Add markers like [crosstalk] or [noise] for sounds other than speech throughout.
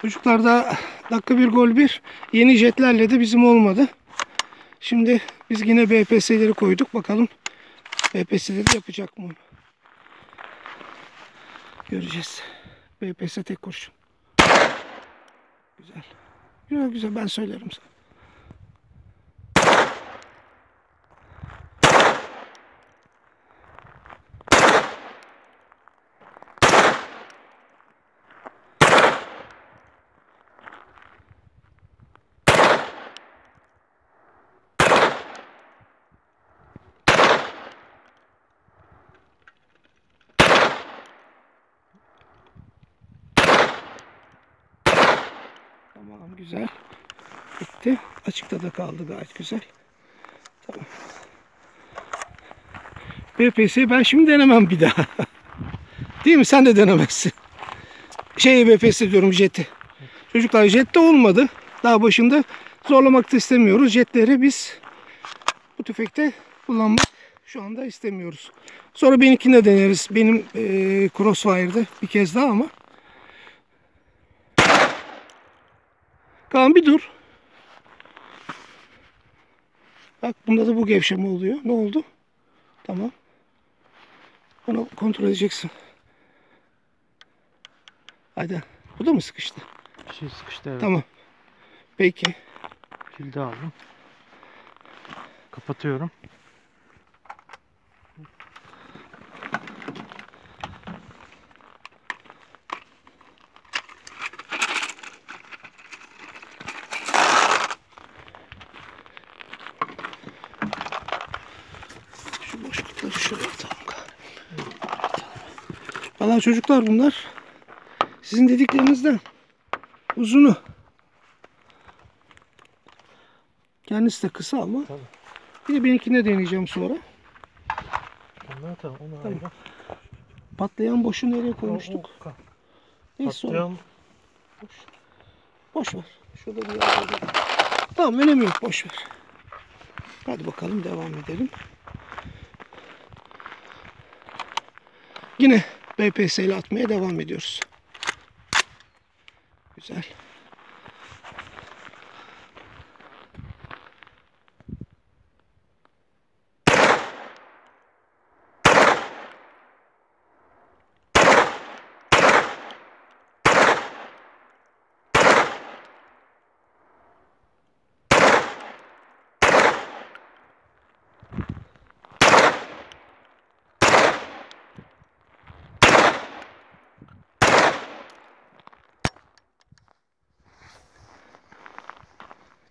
Çocuklar da dakika bir gol bir. Yeni jetlerle de bizim olmadı. Şimdi biz yine BPS'leri koyduk. Bakalım BPS'leri yapacak mı? Göreceğiz. BPS tek kurşun. Güzel. Güzel güzel ben söylerim sana. Tamam güzel. Bitti. Açıkta da kaldı gayet güzel. Tamam. BPS'yi ben şimdi denemem bir daha. [laughs] Değil mi? Sen de denemezsin. Şey BPS diyorum jeti. Çocuklar jette olmadı. Daha başında zorlamak da istemiyoruz. Jetleri biz bu tüfekte kullanmak şu anda istemiyoruz. Sonra benimkine deneriz. Benim e, Crossfire'da bir kez daha ama Kaan bir dur. Bak bunda da bu gevşeme oluyor. Ne oldu? Tamam. Onu kontrol edeceksin. Hadi. Bu da mı sıkıştı? Bir şey sıkıştı evet. Tamam. Peki. Kilidi aldım. Kapatıyorum. Valla çocuklar bunlar sizin dediklerinizden uzunu. Kendisi de kısa ama Tabii. bir de benimkine deneyeceğim sonra. Onları tamam onu Tamam. ayrı. Patlayan boşu nereye koymuştuk? o- Neyse. Patlayan Boş ver. Şurada bir yerde. Tamam önemi yok. Boş ver. Hadi bakalım devam edelim. Yine BPS ile atmaya devam ediyoruz. Güzel.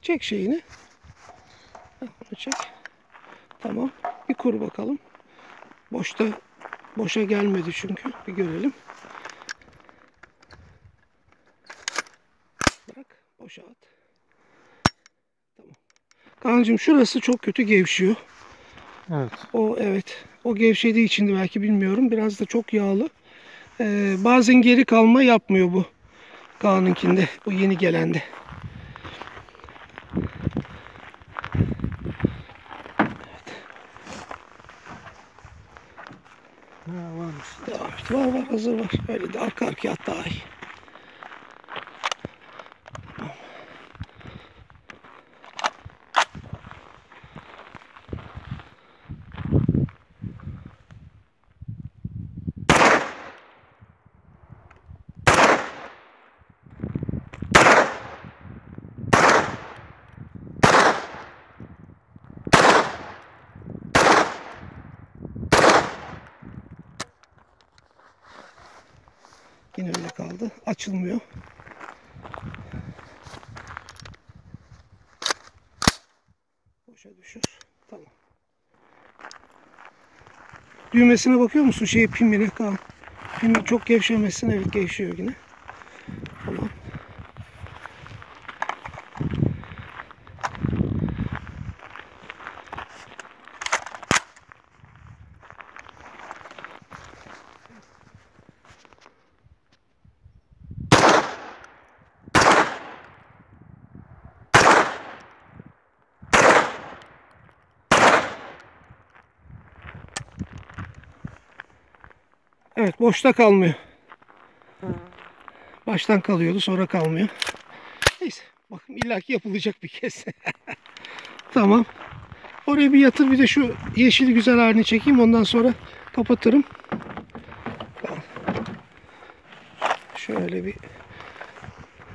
Çek şeyini. Onu çek. Tamam. Bir kur bakalım. Boşta boşa gelmedi çünkü. Bir görelim. Bırak. Boşa at. Tamam. Kaan'cığım şurası çok kötü gevşiyor. Evet. O evet. O gevşediği için de belki bilmiyorum. Biraz da çok yağlı. Ee, bazen geri kalma yapmıyor bu. Kaan'ınkinde. Bu yeni gelende. Var var hazır var. Öyle de arka arkaya at daha iyi. Yine öyle kaldı. Açılmıyor. Boşa düşür. Tamam. Düğmesine bakıyor musun? Şey pimine kal. Pimi çok gevşemesin. Evet gevşiyor yine. Evet boşta kalmıyor. Baştan kalıyordu sonra kalmıyor. Neyse bakın illaki yapılacak bir kez. [laughs] tamam. Oraya bir yatır bir de şu yeşil güzel halini çekeyim ondan sonra kapatırım. Şöyle bir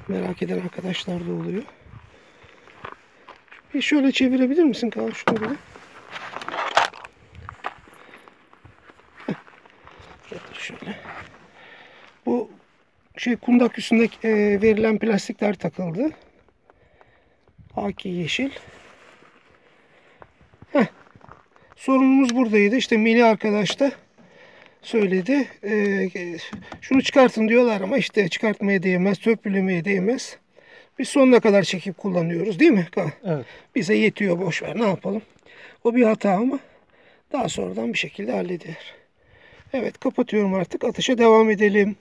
merak eden arkadaşlar da oluyor. Bir şöyle çevirebilir misin Kaan şunu bir de? Heh. Yatır şöyle. Bu şey kundak üstünde e, verilen plastikler takıldı. Haki yeşil. Heh. Sorunumuz buradaydı. İşte Melih arkadaş da söyledi. E, şunu çıkartın diyorlar ama işte çıkartmaya değmez, törpülemeye değmez. Biz sonuna kadar çekip kullanıyoruz değil mi? Evet. Bize yetiyor boş ver ne yapalım. O bir hata ama daha sonradan bir şekilde halledilir. Evet kapatıyorum artık atışa devam edelim.